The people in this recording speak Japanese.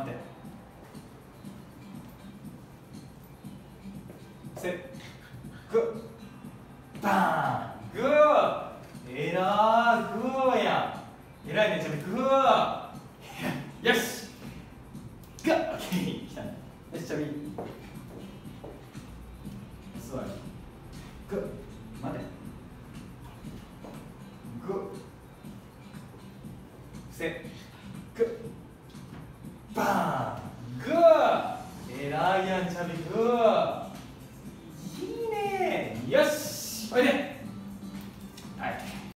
待て。せグッバーン。グー。えらーグーや。えらいねちゃんグー。よし。グッオッ来たね。よしちゃび座る。グッ待て。グッせグッグー。エライアンチャビグー。いいね。よし。おいで。はい。